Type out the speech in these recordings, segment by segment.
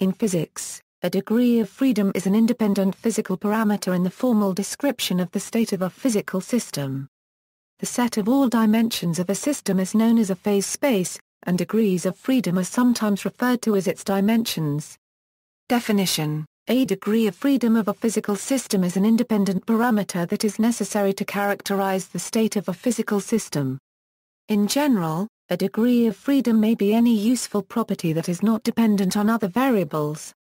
In physics, a degree of freedom is an independent physical parameter in the formal description of the state of a physical system. The set of all dimensions of a system is known as a phase space, and degrees of freedom are sometimes referred to as its dimensions. Definition A degree of freedom of a physical system is an independent parameter that is necessary to characterize the state of a physical system. In general, a degree of freedom may be any useful property that is not dependent on other variables.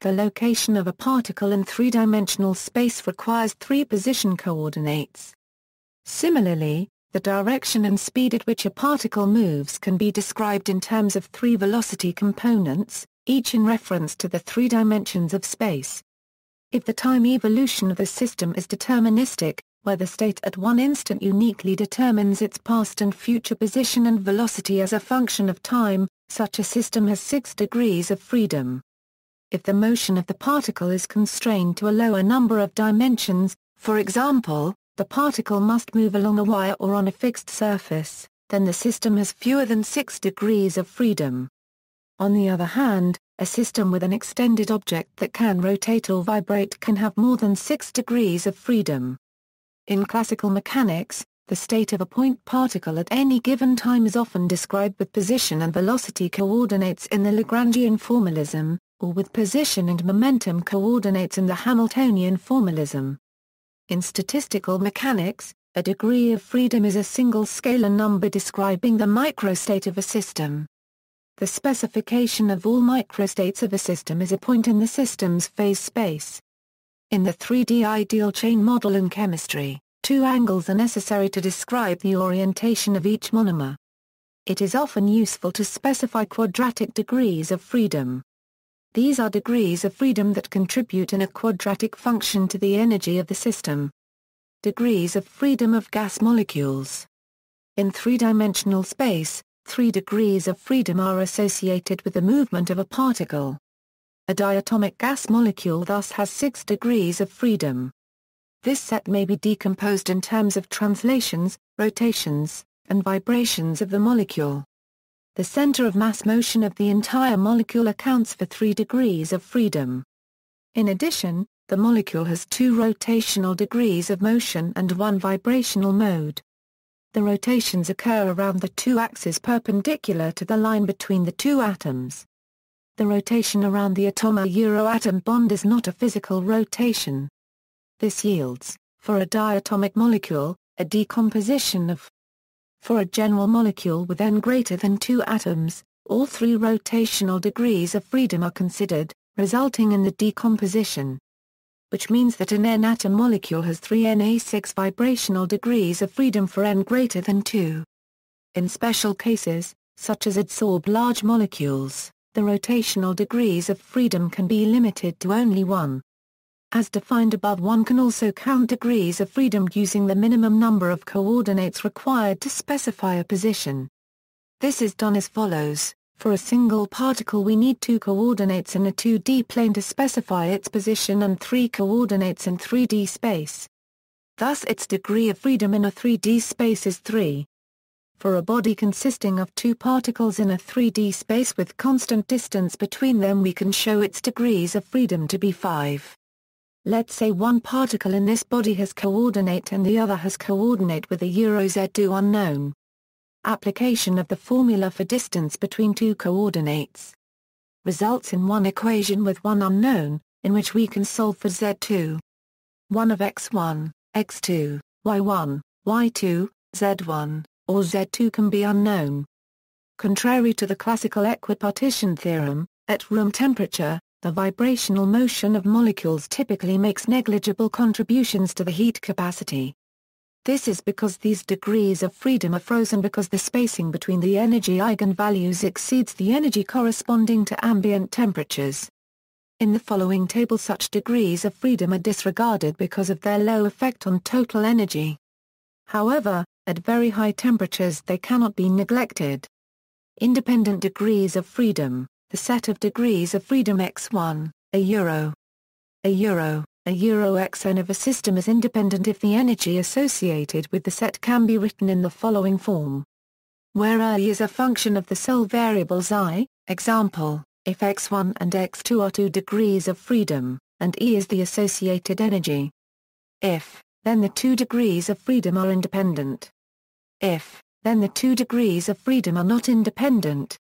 The location of a particle in three-dimensional space requires three position coordinates. Similarly, the direction and speed at which a particle moves can be described in terms of three velocity components, each in reference to the three dimensions of space. If the time evolution of a system is deterministic, where the state at one instant uniquely determines its past and future position and velocity as a function of time, such a system has six degrees of freedom. If the motion of the particle is constrained to a lower number of dimensions, for example, the particle must move along a wire or on a fixed surface, then the system has fewer than six degrees of freedom. On the other hand, a system with an extended object that can rotate or vibrate can have more than six degrees of freedom. In classical mechanics, the state of a point particle at any given time is often described with position and velocity coordinates in the Lagrangian formalism, or with position and momentum coordinates in the Hamiltonian formalism. In statistical mechanics, a degree of freedom is a single scalar number describing the microstate of a system. The specification of all microstates of a system is a point in the system's phase space. In the 3D ideal chain model in chemistry, two angles are necessary to describe the orientation of each monomer. It is often useful to specify quadratic degrees of freedom. These are degrees of freedom that contribute in a quadratic function to the energy of the system. Degrees of freedom of gas molecules. In three-dimensional space, three degrees of freedom are associated with the movement of a particle. A diatomic gas molecule thus has six degrees of freedom. This set may be decomposed in terms of translations, rotations, and vibrations of the molecule. The center of mass motion of the entire molecule accounts for three degrees of freedom. In addition, the molecule has two rotational degrees of motion and one vibrational mode. The rotations occur around the two axes perpendicular to the line between the two atoms. The rotation around the atomo-euroatom bond is not a physical rotation. This yields, for a diatomic molecule, a decomposition of. For a general molecule with n greater than two atoms, all three rotational degrees of freedom are considered, resulting in the decomposition. Which means that an n-atom molecule has three Na6 vibrational degrees of freedom for n greater than 2. In special cases, such as adsorb large molecules, the rotational degrees of freedom can be limited to only one. As defined above one can also count degrees of freedom using the minimum number of coordinates required to specify a position. This is done as follows. For a single particle we need two coordinates in a 2D plane to specify its position and three coordinates in 3D space. Thus its degree of freedom in a 3D space is 3. For a body consisting of two particles in a 3D space with constant distance between them we can show its degrees of freedom to be 5. Let's say one particle in this body has coordinate and the other has coordinate with a Euro Z2 unknown. Application of the formula for distance between two coordinates results in one equation with one unknown, in which we can solve for Z2. 1 of x1, x2, y1, y2, z1, or Z2 can be unknown. Contrary to the classical equipartition theorem, at room temperature, the vibrational motion of molecules typically makes negligible contributions to the heat capacity. This is because these degrees of freedom are frozen because the spacing between the energy eigenvalues exceeds the energy corresponding to ambient temperatures. In the following table such degrees of freedom are disregarded because of their low effect on total energy. However, at very high temperatures they cannot be neglected. Independent degrees of freedom, the set of degrees of freedom x1, a euro. A euro, a euro xn of a system is independent if the energy associated with the set can be written in the following form. Where i is a function of the sole variables i, example, if x1 and x2 are two degrees of freedom, and E is the associated energy. If, then the two degrees of freedom are independent. If, then the two degrees of freedom are not independent.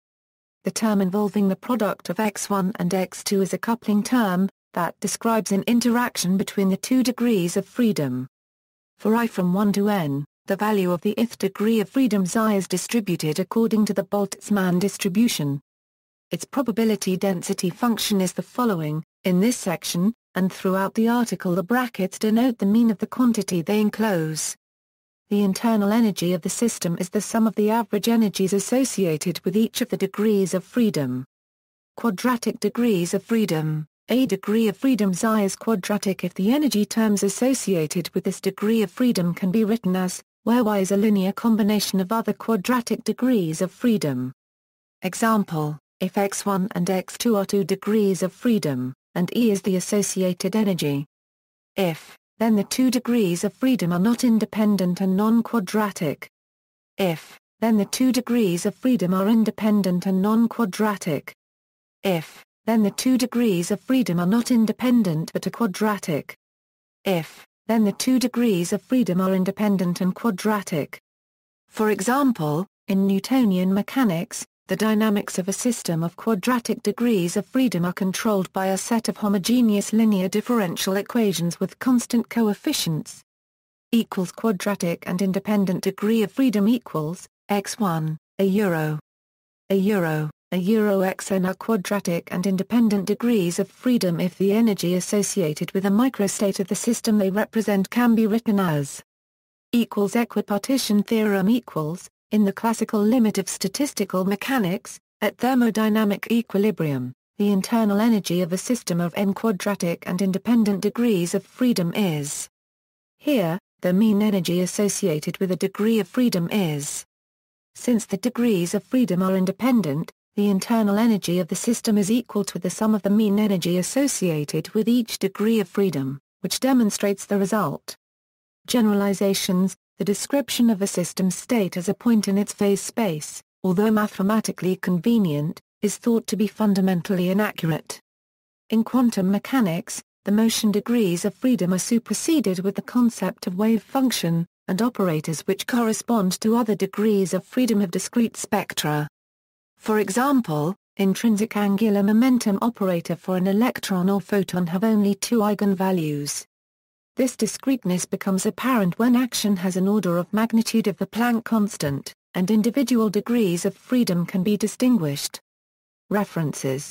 The term involving the product of x1 and x2 is a coupling term, that describes an interaction between the two degrees of freedom. For i from 1 to n, the value of the ith degree of freedom xi is distributed according to the Boltzmann distribution. Its probability density function is the following, in this section, and throughout the article the brackets denote the mean of the quantity they enclose. The internal energy of the system is the sum of the average energies associated with each of the degrees of freedom. Quadratic degrees of freedom A degree of freedom xi is quadratic if the energy terms associated with this degree of freedom can be written as, where y is a linear combination of other quadratic degrees of freedom. Example, if x1 and x2 are two degrees of freedom, and E is the associated energy. If, then the two degrees of freedom are not independent and non-quadratic. If, then the two degrees of freedom are independent and non-quadratic. If, then the two degrees of freedom are not independent but are quadratic. If, then the two degrees of freedom are independent and quadratic. For example, in Newtonian mechanics, the dynamics of a system of quadratic degrees of freedom are controlled by a set of homogeneous linear differential equations with constant coefficients. Equals quadratic and independent degree of freedom equals, x1, a euro. A euro, a euro xn are quadratic and independent degrees of freedom if the energy associated with a microstate of the system they represent can be written as equals equipartition theorem equals in the classical limit of statistical mechanics, at thermodynamic equilibrium, the internal energy of a system of n quadratic and independent degrees of freedom is. Here, the mean energy associated with a degree of freedom is. Since the degrees of freedom are independent, the internal energy of the system is equal to the sum of the mean energy associated with each degree of freedom, which demonstrates the result. Generalizations the description of a system state as a point in its phase space, although mathematically convenient, is thought to be fundamentally inaccurate. In quantum mechanics, the motion degrees of freedom are superseded with the concept of wave function, and operators which correspond to other degrees of freedom have discrete spectra. For example, intrinsic angular momentum operator for an electron or photon have only two eigenvalues. This discreteness becomes apparent when action has an order of magnitude of the Planck constant, and individual degrees of freedom can be distinguished. References